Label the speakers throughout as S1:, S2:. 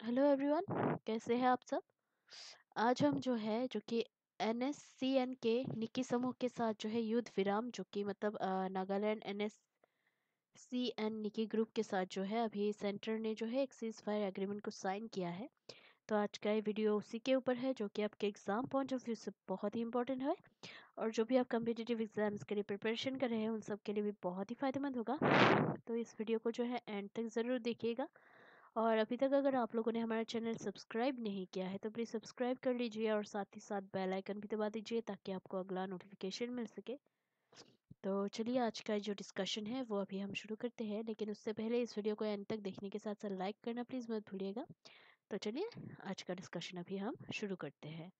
S1: Hello everyone, कैसे हैं आप सब? आज हम जो है, जो कि एन एस सी एन के निकी समूह के साथ जो है युद्ध विराम, जो कि मतलब Nagaland N S C N निकी ग्रुप के साथ जो है, अभी सेंटर ने जो है एक सीज फायर एग्रीमेंट को साइन किया है। तो आज का ये वीडियो उसी के ऊपर है, जो कि आपके एग्ज़ाम पॉइंट ऑफ़ व्यू से बहुत ही इंपॉर्टेंट है। और जो भी आप कम्पिटिटिव एग्ज़ाम्स के लिए प्रिपरेशन कर रहे हैं, उन सब के लिए भी बहुत ही फ़ायदेमंद होगा। तो इस वीडियो को जो है एंड तक ज़रूर देखिएगा। और अभी तक अगर आप लोगों ने हमारा चैनल सब्सक्राइब नहीं किया है तो प्लीज़ सब्सक्राइब कर लीजिए और साथ ही साथ बेल आइकन भी दबा दीजिए ताकि आपको अगला नोटिफिकेशन मिल सके। तो चलिए आज का जो डिस्कशन है, वो अभी हम शुरू करते हैं, लेकिन उससे पहले इस वीडियो को एंड तक देखने के साथ साथ लाइक करना प्लीज़ मत भूलिएगा। तो चलिए, आज का डिस्कशन अभी हम शुरू करते हैं।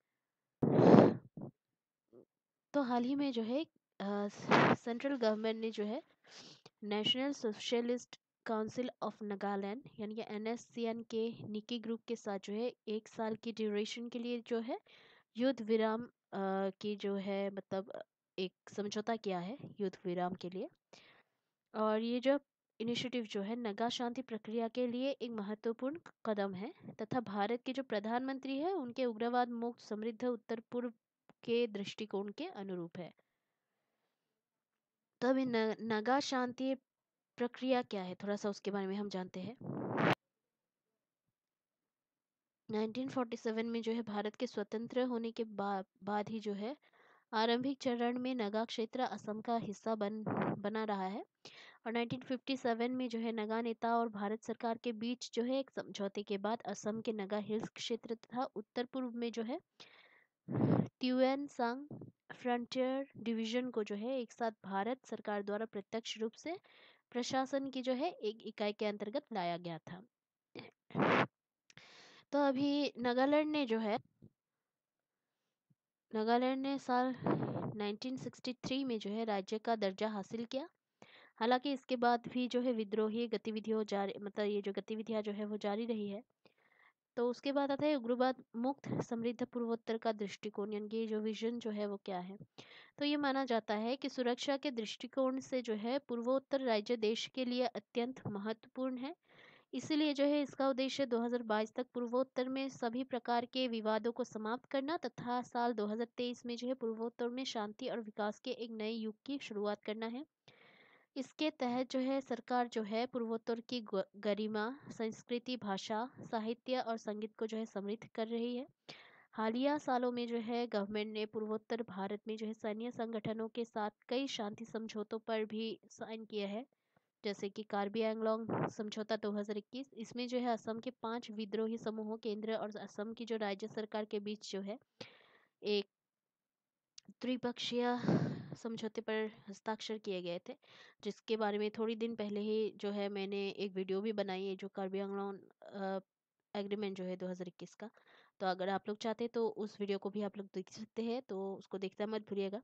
S1: तो हाल ही में जो है सेंट्रल गवर्नमेंट ने जो है, national socialist council of Nagaland यानी कि एन के निकी ग्रुप के साथ जो है, एक साल की ड्यूरेशन के लिए जो है, युद्ध विराम की जो है मतलब एक समझौता किया है युद्ध विराम के लिए। और ये जो इनिशिएटिव जो है, नगा शांति प्रक्रिया के लिए एक महत्वपूर्ण कदम है। तथा भारत के जो प्रधानमंत्री है, उनके उग्रवाद मुक्त समृद्ध, उत्तर पूर्व के दृष्टिकोण के अनुरूप है। तब नगा शांति प्रक्रिया क्या है? थोड़ा सा उसके बारे में हम जानते हैं। 1947 में जो है भारत के स्वतंत्र होने के बाद बाद ही जो है आरंभिक चरण में नगा क्षेत्र असम का हिस्सा बन, बना रहा है। और 1957 में जो है नगा नेता और भारत सरकार के बीच जो है एक समझौते के बाद असम के नगा हिल्स क्षेत्र तथा उत्तर पूर्व में जो है त्यूएन संग फ्रंटियर डिवीज़न को जो है एक साथ भारत सरकार द्वारा प्रत्यक्ष रूप से प्रशासन की जो है एक इकाई के अंतर्गत लाया गया था। तो अभी नागालैंड ने जो है, नागालैंड ने साल 1963 में जो है राज्य का दर्जा हासिल किया। हालाँकि इसके बाद भी जो है विद्रोही गतिविधियों जारी मतलब ये जो गतिविधियाँ जो है वो जारी रही है। तो उसके बाद आता है उग्रवाद मुक्त, समृद्ध पूर्वोत्तर का दृष्टिकोण, यानी कि जो विजन जो है वो क्या है? तो ये माना जाता है कि सुरक्षा के दृष्टिकोण से जो है पूर्वोत्तर राज्य देश के लिए अत्यंत महत्वपूर्ण है। इसीलिए जो है इसका उद्देश्य 2022 तक पूर्वोत्तर में सभी प्रकार के विवादों को समाप्त करना तथा साल 2023 में जो है पूर्वोत्तर में शांति और विकास के एक नए युग की शुरुआत करना है। इसके तहत जो है सरकार जो है पूर्वोत्तर की गरिमा, संस्कृति, भाषा, साहित्य और संगीत को जो है समृद्ध कर रही है। हालिया सालों में जो है गवर्नमेंट ने पूर्वोत्तर भारत में जो है सैन्य संगठनों के साथ कई शांति समझौतों पर भी साइन किया है। जैसे कि कार्बी एंगलोंग समझौता 2021 इसमें जो है असम के पाँच विद्रोही समूहों, केंद्र और असम की जो राज्य सरकार के बीच जो है एक त्रिपक्षीय समझौते पर हस्ताक्षर किए गए थे, जिसके बारे में थोड़ी दिन पहले ही जो है मैंने एक वीडियो भी बनाई है जो कार्बी एंगलोंग एग्रीमेंट जो है 2021 का। तो अगर आप लोग चाहते हैं तो उस वीडियो को भी आप लोग देख सकते हैं तो उसको देखना मत भूलिएगा।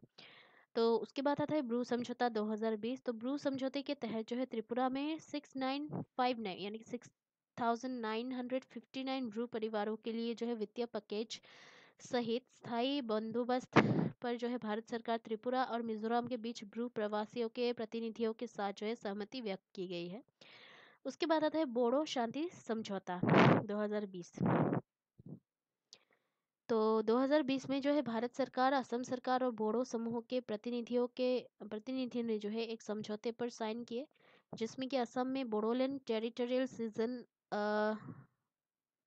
S1: तो उसके बाद आता है ब्रू समझौता 2020 तो ब्रू समझौते के तहत जो है त्रिपुरा में सिक्स नाइन फाइव नाइन यानी कि six thousand nine hundred fifty nine Bru परिवारों के लिए जो है वित्तीय पैकेज सहित स्थायी बंदोबस्त पर जो है भारत सरकार त्रिपुरा और मिजोरम के बीच ब्रू प्रवासियों के प्रतिनिधियों के साथ जो है सहमति व्यक्त की गई है। उसके बाद आता है बोडो शांति समझौता 2020 तो 2020 में जो है भारत सरकार, असम सरकार और बोडो समूह के प्रतिनिधियों के प्रतिनिधियों ने जो है एक समझौते पर साइन किए, जिसमें कि असम में Bodoland territorial season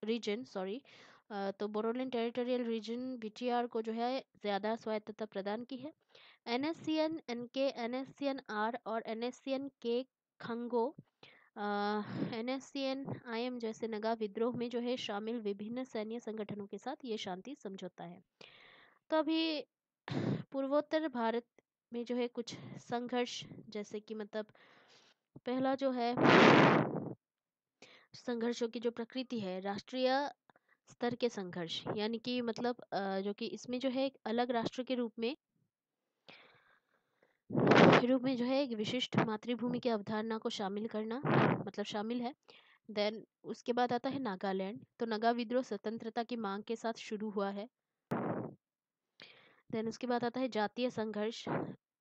S1: region, sorry तो बोडोलैंड टेरिटोरियल रीजन बीटीआर को जो है, ज़्यादा स्वायत्तता प्रदान की है। N S C N N K N S C N R और N S C N K Khango N S C N I M जैसे नगा विद्रोह में जो है, शामिल विभिन्न सैन्य संगठनों के साथ ये शांति समझौता है। तो अभी पूर्वोत्तर भारत में जो है, कुछ संघर्ष जैसे कि मतलब पहला जो है, संघर्षों की जो प्रकृति है, राष्ट्रीय स्तर के संघर्ष, यानी कि मतलब जो कि इसमें जो है एक अलग राष्ट्र के रूप में रूप में जो है एक विशिष्ट मातृभूमि की अवधारणा को शामिल करना मतलब शामिल है। देन उसके बाद आता है नागालैंड। तो नगा विद्रोह स्वतंत्रता की मांग के साथ शुरू हुआ है। देन उसके बाद आता है जातीय संघर्ष।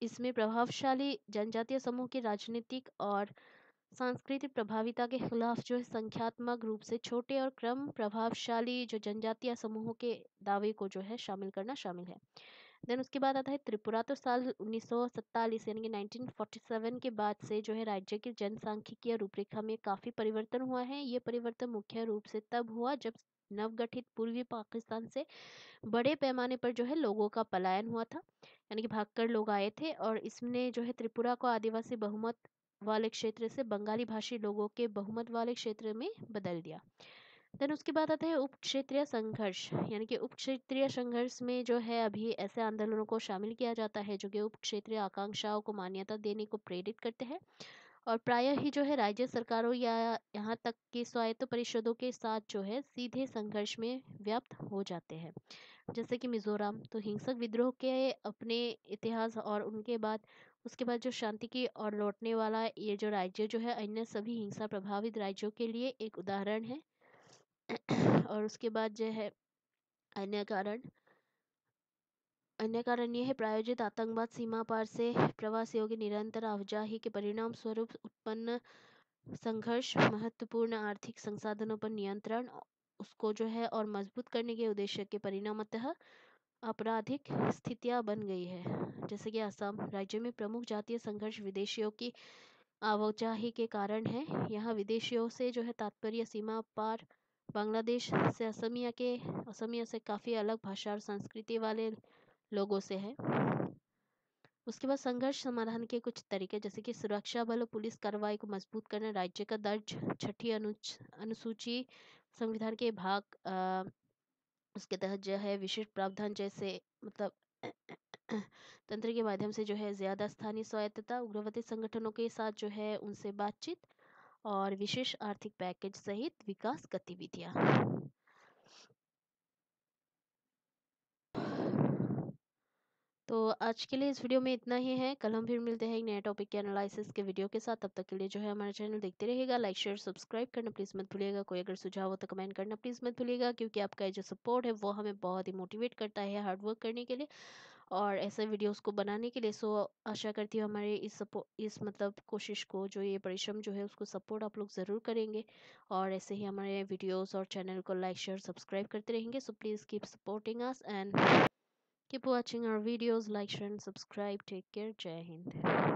S1: इसमें प्रभावशाली जनजातीय समूह के राजनीतिक और सांस्कृतिक प्रभाविता के खिलाफ जो है संख्यात्मक रूप से छोटे और क्रम प्रभावशाली जो जनजातीय समूहों के दावे को जो है शामिल करना शामिल है। देन उसके बाद आता है त्रिपुरा तो साल उन्नीस यानी कि 1947 के बाद से जो है राज्य की जनसांख्यिकीय रूपरेखा में काफ़ी परिवर्तन हुआ है। ये परिवर्तन मुख्य रूप से तब हुआ जब नवगठित पूर्वी पाकिस्तान से बड़े पैमाने पर जो है लोगों का पलायन हुआ था, यानी कि भागकर लोग आए थे और इसने जो है त्रिपुरा को आदिवासी बहुमत वाले क्षेत्र से बंगाली भाषी लोगों के बहुमत वाले क्षेत्र में बदल दिया। देन उसके बाद आता है उप क्षेत्रीय संघर्ष, यानी कि उप क्षेत्रीय संघर्ष में जो है अभी ऐसे आंदोलनों को शामिल किया जाता है जो कि उप क्षेत्रीय आकांक्षाओं को मान्यता देने को प्रेरित करते हैं। और प्रायः ही जो है राज्य सरकारों या यहाँ तक कि स्वायत्त परिषदों के साथ जो है सीधे संघर्ष में व्याप्त हो जाते हैं। जैसे कि मिजोरम तो हिंसक विद्रोह के अपने इतिहास और उनके बाद उसके बाद जो शांति की और लौटने वाला ये जो राज्य जो है, अन्य सभी हिंसा प्रभावित राज्यों के लिए एक उदाहरण है। और उसके बाद जो है, अन्य कारण। अन्य कारण यह है, प्रायोजित आतंकवाद सीमा पार से प्रवासियों की निरंतर आवाजाही के परिणाम स्वरूप उत्पन्न संघर्ष, महत्वपूर्ण आर्थिक संसाधनों पर नियंत्रण, उसको जो है और मज़बूत करने के उद्देश्य के परिणामतः आपराधिक स्थितियाँ बन गई है। जैसे कि असम राज्य में प्रमुख जातीय संघर्ष विदेशियों की आवाजाही के कारण है। यहाँ विदेशियों से जो है तात्पर्य सीमा पार बांग्लादेश से असमिया के, असमिया से काफ़ी अलग भाषा और संस्कृति वाले लोगों से है। उसके बाद संघर्ष समाधान के कुछ तरीके, जैसे कि सुरक्षा बल और पुलिस कार्रवाई को मज़बूत करना, राज्य का दर्ज छठी अनुसूची संविधान के भाग उसके तहत जो है विशिष्ट प्रावधान जैसे मतलब तंत्र के माध्यम से जो है ज़्यादा स्थानीय स्वायत्तता, उग्रवादी संगठनों के साथ जो है उनसे बातचीत और विशेष आर्थिक पैकेज सहित विकास गतिविधियाँ। तो आज के लिए इस वीडियो में इतना ही है। कल हम फिर मिलते हैं एक नए टॉपिक के एनालिसिस के वीडियो के साथ। तब तक के लिए जो है हमारा चैनल देखते रहेगा लाइक शेयर सब्सक्राइब करना प्लीज़ मत भूलिएगा। कोई अगर सुझाव हो तो कमेंट करना प्लीज़ मत भूलिएगा, क्योंकि आपका जो सपोर्ट है वो हमें बहुत ही मोटिवेट करता है हार्ड वर्क करने के लिए और ऐसे वीडियोस को बनाने के लिए। सो आशा करती हूँ हमारे इस सपो इस मतलब कोशिश को, जो ये परिश्रम जो है उसको सपोर्ट आप लोग ज़रूर करेंगे और ऐसे ही हमारे वीडियोस और चैनल को लाइक शेयर सब्सक्राइब करते रहेंगे। So please keep supporting us and Keep watching our videos, like, share, and subscribe. Take care. Jai Hind.